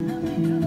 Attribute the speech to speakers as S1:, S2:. S1: 嗯。